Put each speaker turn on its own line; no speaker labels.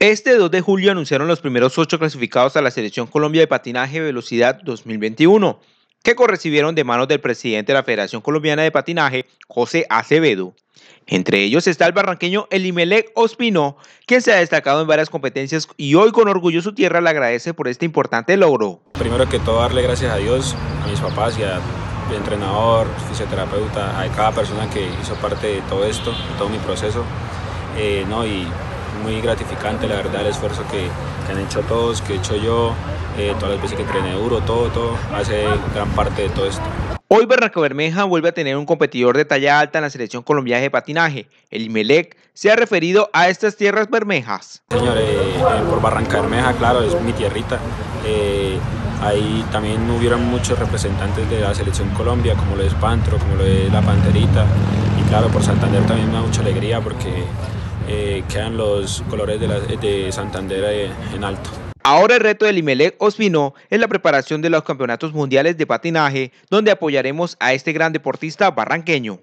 Este 2 de julio anunciaron los primeros ocho clasificados a la Selección Colombia de Patinaje Velocidad 2021, que correcibieron de manos del presidente de la Federación Colombiana de Patinaje, José Acevedo. Entre ellos está el barranqueño Elimelec Ospino, quien se ha destacado en varias competencias y hoy con orgullo su tierra le agradece por este importante logro.
Primero que todo darle gracias a Dios, a mis papás y al entrenador, fisioterapeuta, a cada persona que hizo parte de todo esto, de todo mi proceso. Eh, no, y muy gratificante la verdad el esfuerzo que, han hecho todos, que he hecho yo, eh, todas las veces que entrené duro, todo, todo, hace gran parte de todo esto.
Hoy Barranca Bermeja vuelve a tener un competidor de talla alta en la selección colombiana de patinaje. El Imelec se ha referido a estas tierras bermejas.
Señor, eh, eh, por Barranca Bermeja, claro, es mi tierrita. ahí también hubieron muchos representantes de la selección Colombia, como lo es Pantro, como lo es La Panterita. Y claro, por Santander también me da mucha alegría porque eh, quedan los colores de, de Santander eh, en alto.
Ahora el reto del Imelec Ospino es la preparación de los campeonatos mundiales de patinaje, donde apoyaremos a este gran deportista barranqueño.